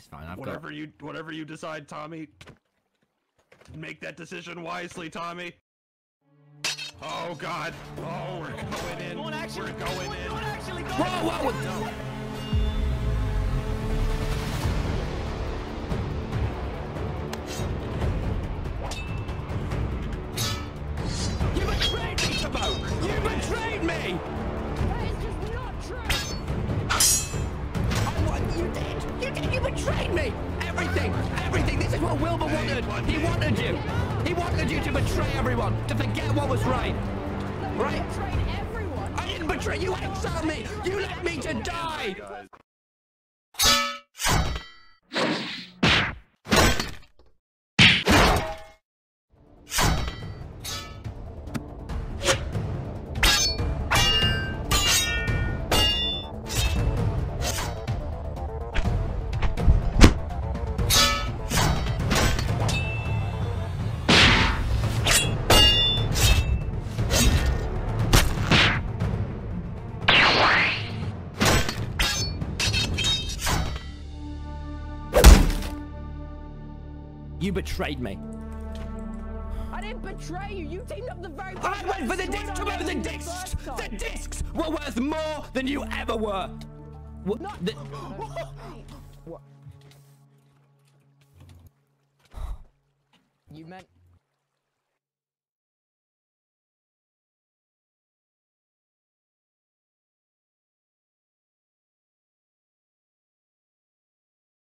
it's fine. I've Whatever got. you whatever you decide, Tommy. Make that decision wisely, Tommy. Oh God! Oh, we're going in. Don't actually, we're going in. Don't actually go. Whoa, whoa, whoa. You betrayed me, Tubbo! You betrayed me! Is what Wilbur wanted. He wanted you. He wanted you to betray everyone, to forget what was right. Right? I didn't betray you. Exiled me. You left me to die. You betrayed me. I didn't betray you. You teamed up the very. I went for the discs. Remember the discs. The discs were worth more than you ever were. What? Not. The, What? You meant